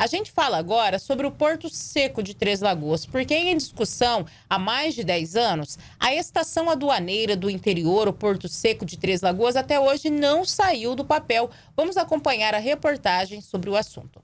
A gente fala agora sobre o Porto Seco de Três Lagoas, porque em discussão há mais de 10 anos, a estação aduaneira do interior, o Porto Seco de Três Lagoas, até hoje não saiu do papel. Vamos acompanhar a reportagem sobre o assunto.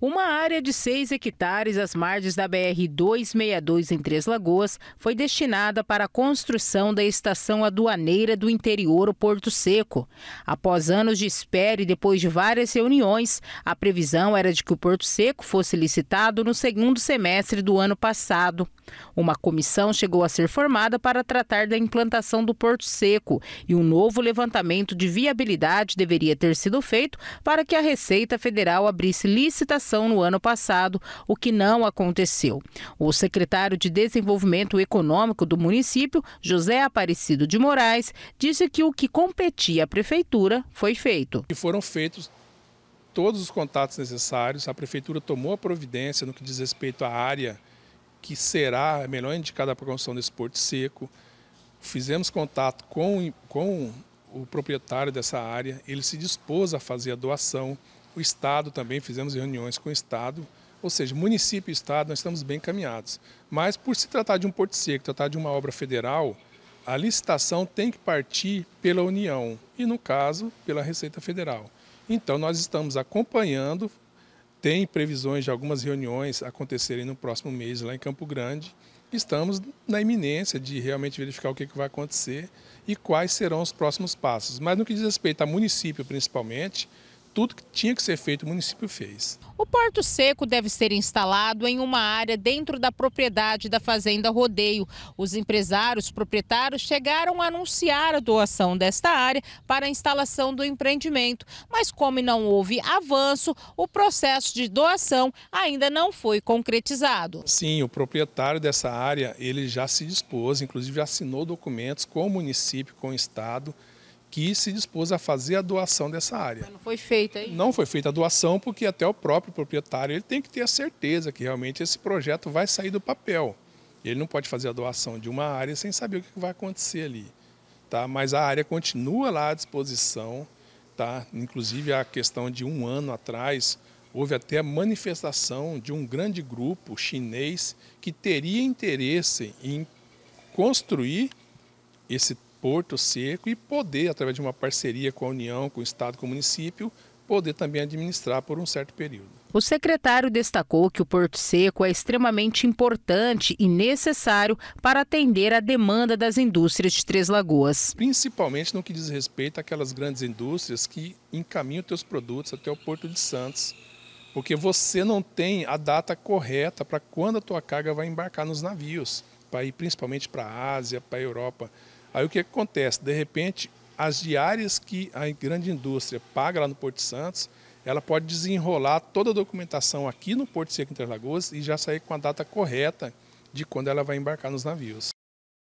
Uma área de 6 hectares às margens da BR-262 em Três Lagoas foi destinada para a construção da estação aduaneira do interior, o Porto Seco. Após anos de espera e depois de várias reuniões, a previsão era de que o Porto Seco fosse licitado no segundo semestre do ano passado. Uma comissão chegou a ser formada para tratar da implantação do Porto Seco e um novo levantamento de viabilidade deveria ter sido feito para que a Receita Federal abrisse licitação no ano passado, o que não aconteceu. O secretário de Desenvolvimento Econômico do município, José Aparecido de Moraes, disse que o que competia à prefeitura foi feito. E foram feitos todos os contatos necessários, a prefeitura tomou a providência no que diz respeito à área que será melhor indicada para a construção desse porto seco. Fizemos contato com, com o proprietário dessa área, ele se dispôs a fazer a doação. O Estado também, fizemos reuniões com o Estado, ou seja, município e Estado, nós estamos bem caminhados. Mas por se tratar de um porto seco, tratar de uma obra federal, a licitação tem que partir pela União e, no caso, pela Receita Federal. Então, nós estamos acompanhando, tem previsões de algumas reuniões acontecerem no próximo mês lá em Campo Grande. Estamos na iminência de realmente verificar o que, vai acontecer e quais serão os próximos passos. Mas no que diz respeito ao município, principalmente, tudo que tinha que ser feito o município fez. O Porto Seco deve ser instalado em uma área dentro da propriedade da Fazenda Rodeio. Os empresários proprietários chegaram a anunciar a doação desta área para a instalação do empreendimento, mas como não houve avanço, o processo de doação ainda não foi concretizado. Sim, o proprietário dessa área, ele já se dispôs, inclusive assinou documentos com o município, com o estado, que se dispôs a fazer a doação dessa área. Mas não foi feita aí? Não foi feita a doação porque até o próprio proprietário ele tem que ter a certeza que realmente esse projeto vai sair do papel. Ele não pode fazer a doação de uma área sem saber o que vai acontecer ali. Tá? Mas a área continua lá à disposição. Tá? Inclusive a questão de um ano atrás, houve até a manifestação de um grande grupo chinês que teria interesse em construir esse Porto Seco e poder, através de uma parceria com a União, com o Estado, com o município, poder também administrar por um certo período. O secretário destacou que o Porto Seco é extremamente importante e necessário para atender a demanda das indústrias de Três Lagoas. Principalmente no que diz respeito àquelas grandes indústrias que encaminham seus produtos até o Porto de Santos. Porque você não tem a data correta para quando a tua carga vai embarcar nos navios, para ir principalmente para a Ásia, para a Europa. Aí o que acontece? De repente, as diárias que a grande indústria paga lá no Porto Santos, ela pode desenrolar toda a documentação aqui no Porto Seco Interlagoas e já sair com a data correta de quando ela vai embarcar nos navios.